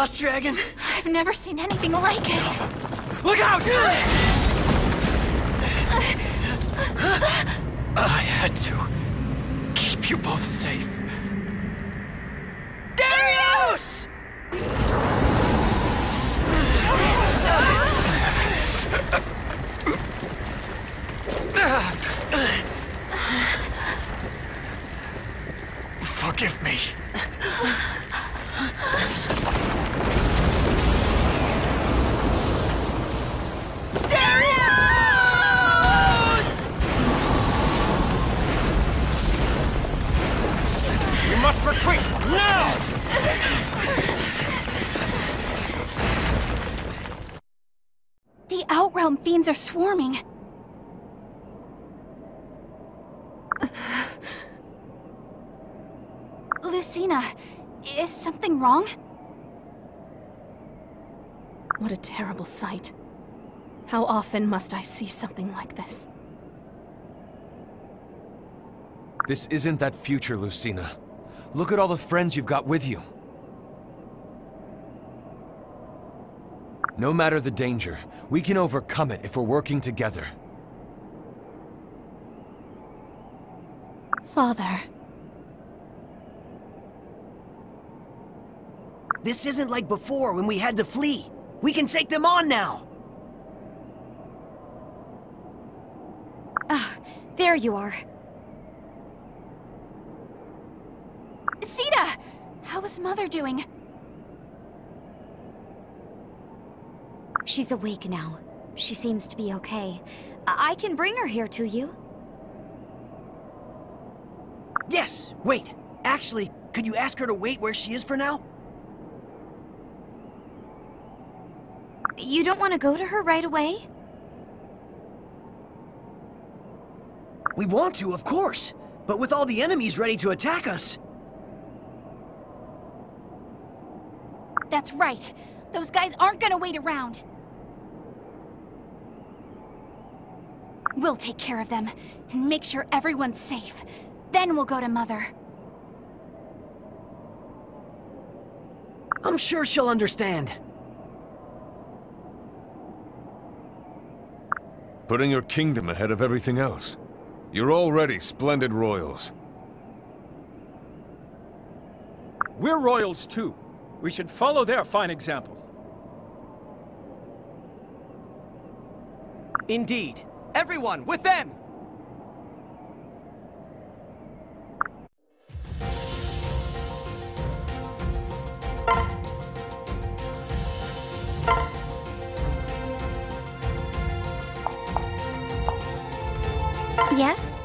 Chaos Dragon? I've never seen anything like it. Look out! I had to keep you both safe. Lucina, is something wrong? What a terrible sight. How often must I see something like this? This isn't that future, Lucina. Look at all the friends you've got with you. No matter the danger, we can overcome it if we're working together. Father. This isn't like before when we had to flee. We can take them on now. Ah, there you are. Sita! How is Mother doing? She's awake now. She seems to be okay. I, I can bring her here to you. Yes, wait. Actually, could you ask her to wait where she is for now? You don't want to go to her right away? We want to, of course. But with all the enemies ready to attack us... That's right. Those guys aren't gonna wait around. We'll take care of them, and make sure everyone's safe. Then we'll go to Mother. I'm sure she'll understand. Putting your kingdom ahead of everything else. You're already splendid royals. We're royals too. We should follow their fine example. Indeed. Everyone, with them! Yes?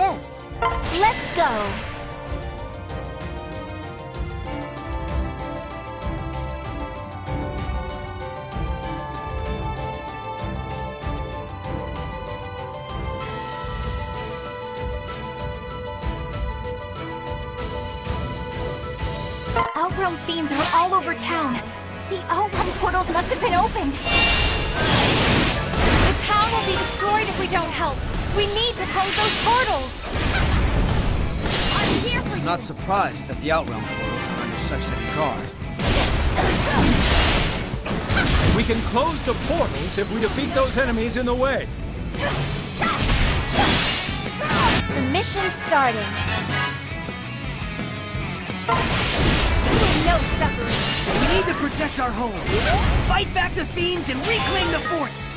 This? Let's go. Outrealm fiends are all over town. The Outrealm portals must have been opened. The town will be destroyed if we don't help. We need to close those portals. I'm here for you. Not surprised that the Outrealm portals are under such heavy guard. We can close the portals if we defeat those enemies in the way. The mission's starting. No suffering. We need to protect our home. Fight back the fiends and reclaim the forts!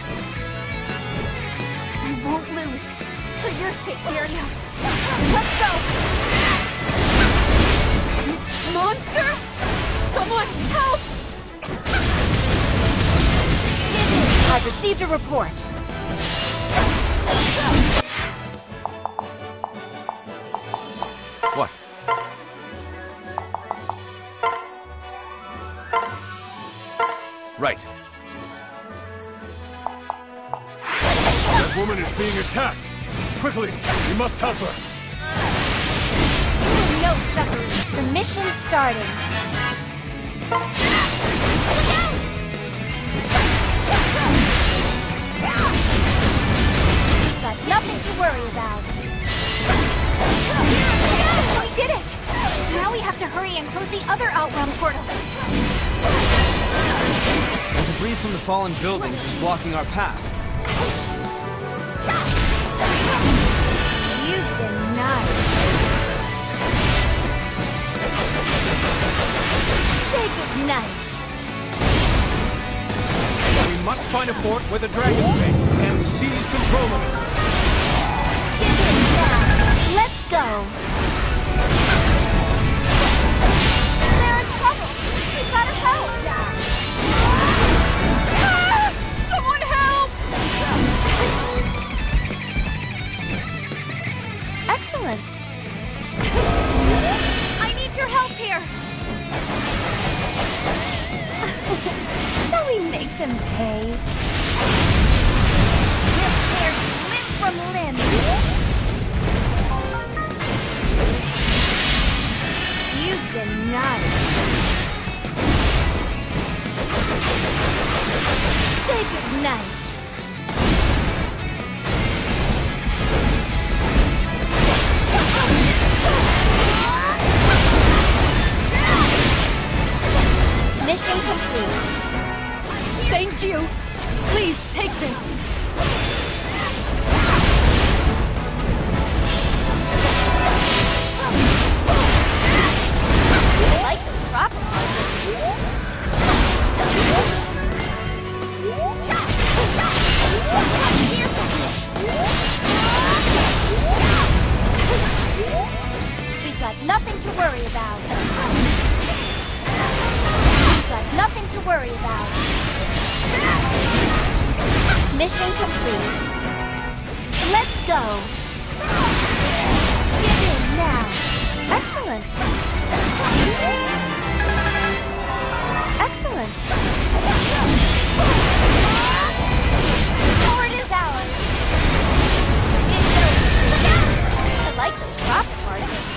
Lose. For your sake, Darios. Let's go! Monsters? Someone help! I've received a report. What? Right. That woman is being attacked! Quickly, we must help her! No suffering. The mission's starting. Got nothing to worry about. We did it! Now we have to hurry and close the other Outrealm portals. The debris from the fallen buildings is blocking our path. We must find a fort with a dragon thing and seize control of it. Give it now. Let's go. They're in trouble. We've got to help. Ah! Someone help! Excellent. I need your help here. Shall we make them pay? We'll tear limb from limb. You've been naughty. Say goodnight. Mission complete. Thank you. Please take this. I like those profit. We've got nothing to worry about. Nothing to worry about. Mission complete. Let's go. Get in now. Excellent. Excellent. Fort is ours. I like those profit margins.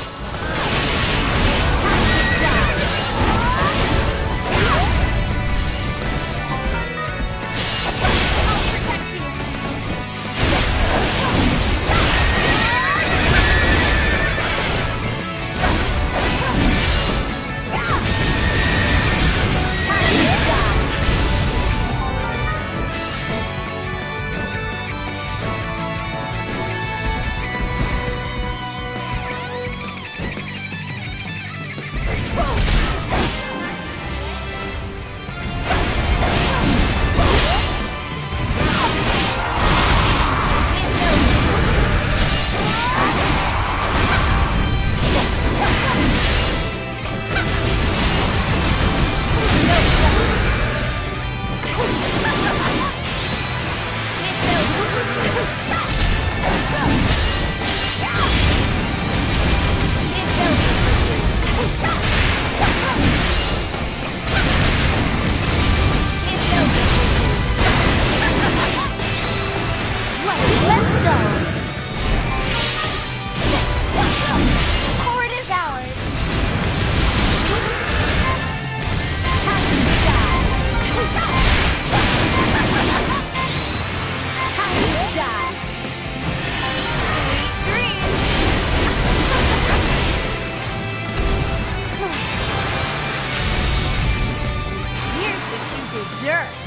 You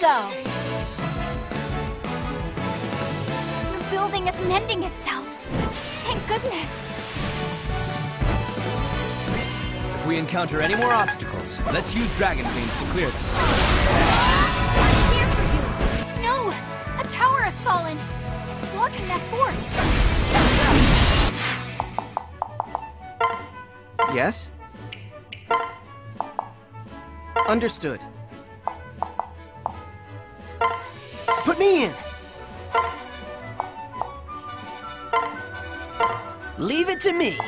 go. The building is mending itself. Thank goodness. If we encounter any more obstacles, let's use dragon veins to clear them. I'm here for you. No, a tower has fallen. It's blocking that fort. Yes? Understood. In! Leave it to me.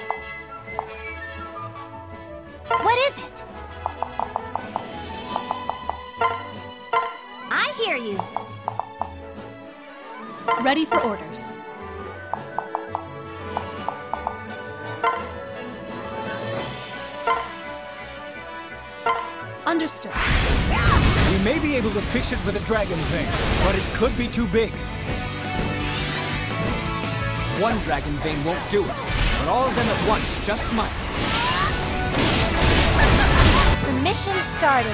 What is it? I hear you. Ready for orders. Able to fix it with a dragon vein, but it could be too big. One dragon vein won't do it, but all of them at once just might. The mission's starting.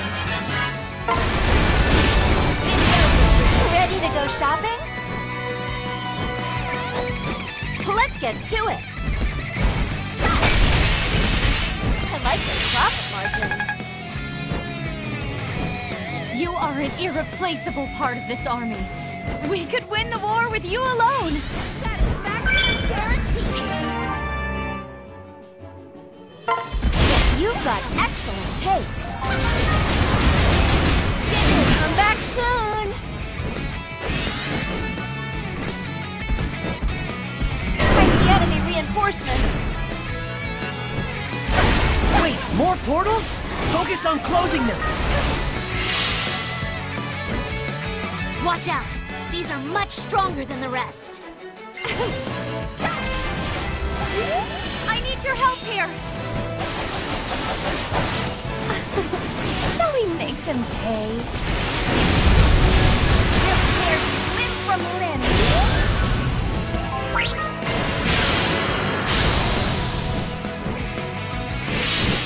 Ready to go shopping? Let's get to it. I like those profit margins. You are an irreplaceable part of this army. We could win the war with you alone. Satisfaction guaranteed. You've got excellent taste. Come back soon. I see enemy reinforcements. Wait, more portals? Focus on closing them. Watch out! These are much stronger than the rest. I need your help here. Shall we make them pay? We'll tear limb from limb.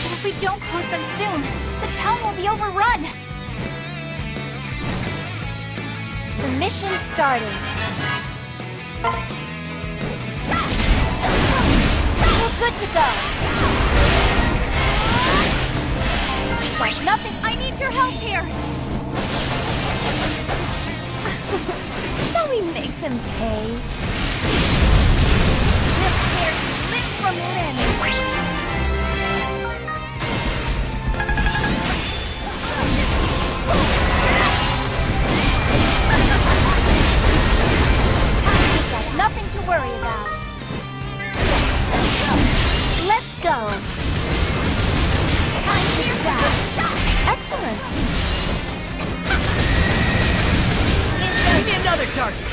But if we don't close them soon, the town will be overrun. The mission's starting. We're good to go. We've got nothing. I need your help here. Shall we make them pay? We'll tear you from limb. Worry about. Let's go. Time to die. Excellent. Give me another target.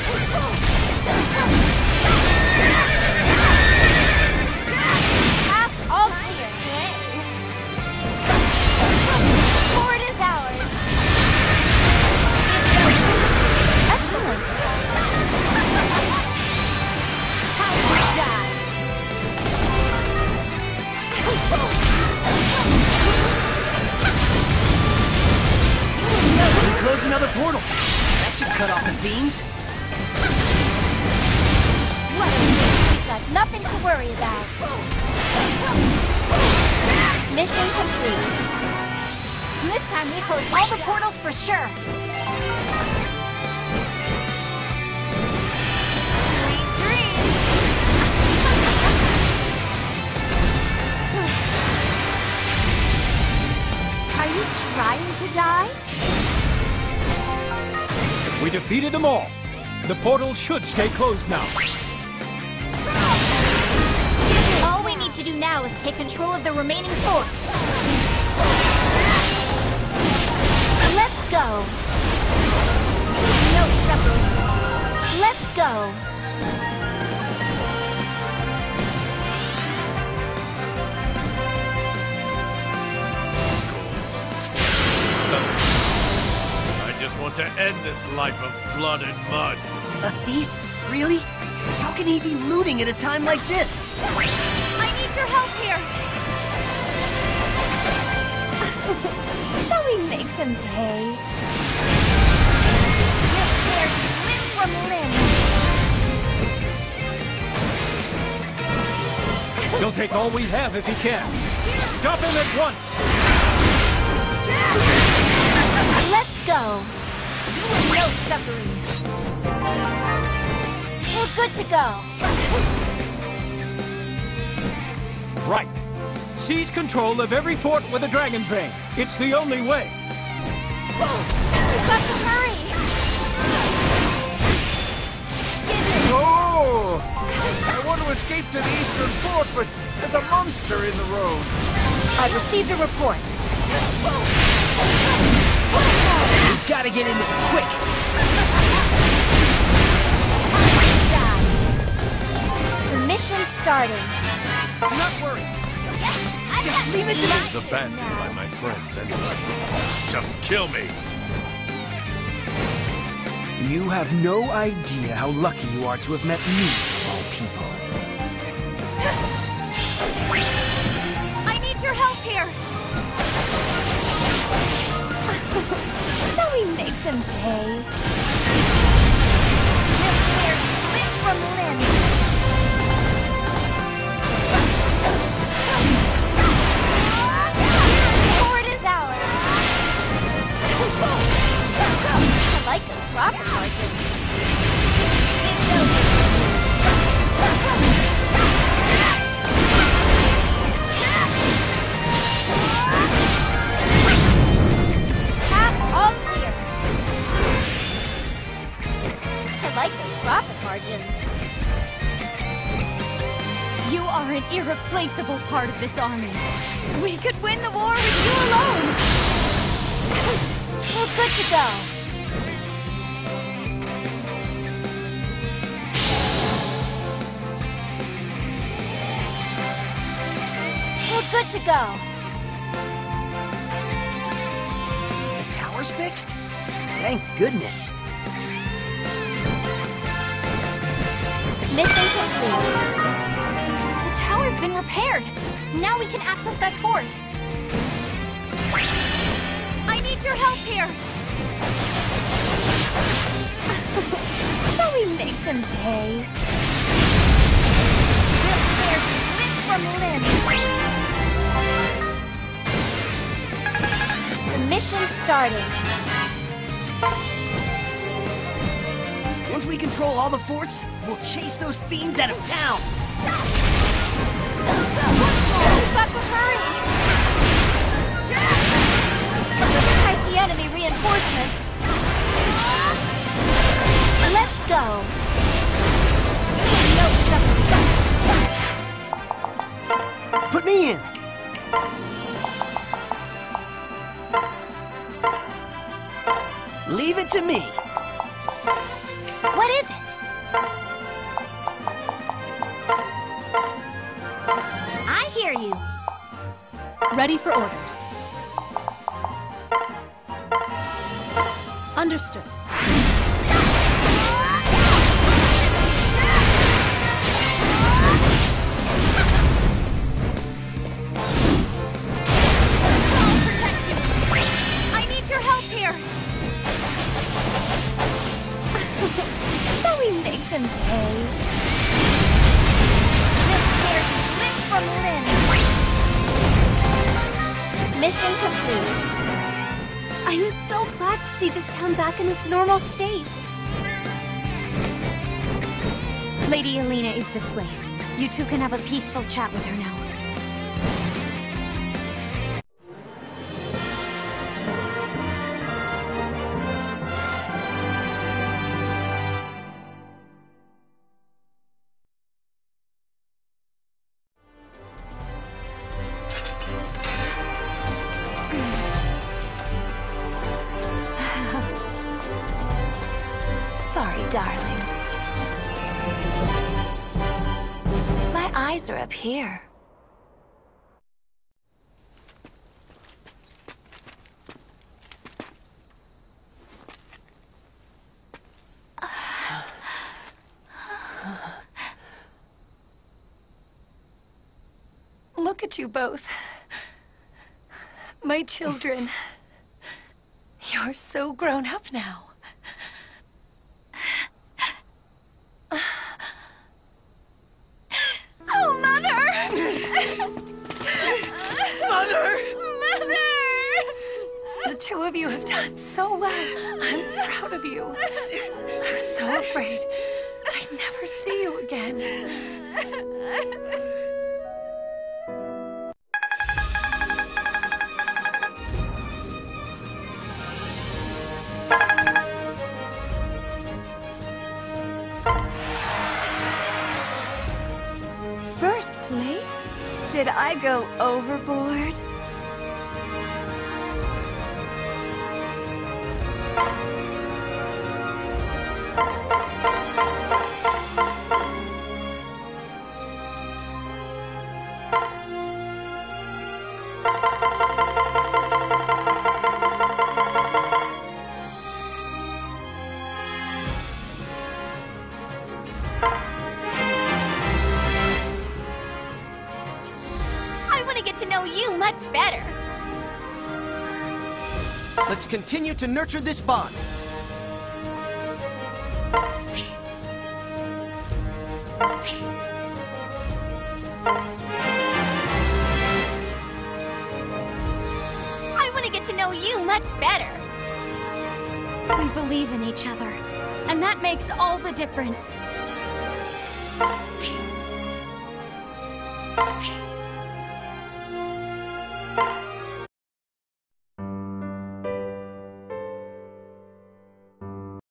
Defeated them all. The portal should stay closed now. All we need to do now is take control of the remaining forts. Let's go. No separating. Let's go. Just want to end this life of blood and mud. A thief? Really? How can he be looting at a time like this? I need your help here. Shall we make them pay? from limb. He'll take all we have if he can. Stop him at once! Let's go. No suffering. We're good to go. Right. Seize control of every fort with a Dragon Vein. It's the only way. We've got to hurry. Oh! I want to escape to the eastern fort, but there's a monster in the road. I've received a report. We've gotta get in there, quick! The mission's starting. Not worry. Just leave it to me. It's abandoned by my friends anyway. Just kill me. You have no idea how lucky you are to have met me, of all people. I need your help here. We make them pay? Limb from limb. Is ours. I like those. Like those profit margins. You are an irreplaceable part of this army. We could win the war with you alone. We're good to go. We're good to go. The tower's fixed? Thank goodness. Mission complete. The tower's been repaired. Now we can access that fort. I need your help here. Shall we make them pay? We'll tear limb from limb. The mission's starting. Once we control all the forts, we'll chase those fiends out of town. Once more, we've got to hurry. I see enemy reinforcements. Let's go. Put me in. Leave it to me. What is it? I hear you. Ready for orders. Understood. We make them pay? Tear limb from limb. Mission complete. I'm so glad to see this town back in its normal state. Lady Alina is this way. You two can have a peaceful chat with her now. Look at you both. My children. You're so grown up now. I go overboard? Much better. Let's continue to nurture this bond. I want to get to know you much better. We believe in each other, and that makes all the difference.